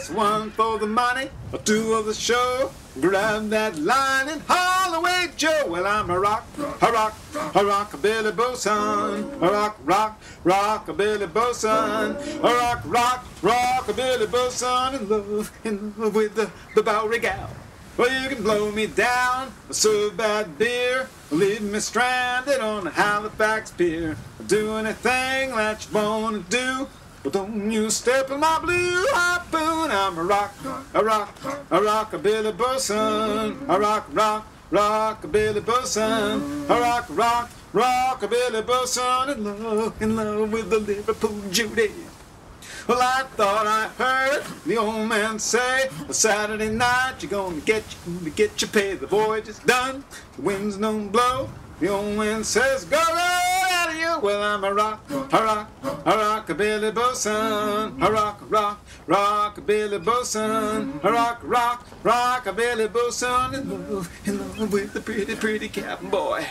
boys, one for the money, or two of the show. Grab that line and haul away, Joe. Well, I'm a rock, a rock, a rock, a Billy Bosun. A rock, rock, rock, a Billy Bosun. A rock, rock, rock, a Billy Bosun. In love, in love with the, the Bowery gal. Well, you can blow me down, serve bad beer, leave me stranded on the Halifax pier. Do anything that you wanna do, but don't you step in my blue harpoon. I'm a rock, a rock, a rock, a Billy Bosun. A rock, rock, rock, a Billy Bosun. A rock, rock, rock, a Billy Bosun. In love, in love with the Liverpool Judy. Well, I thought I heard the old man say, a Saturday night you're gonna get you, gonna get your pay. The voyage is done, the winds don't blow. The old man says, go you. Well, I'm a rock, a rock, a rock, a Billy Bosun. A rock, rock, rock, a Billy Bosun. A rock, rock, rock, a Billy Bosun. In love, in love with the pretty, pretty cabin boy.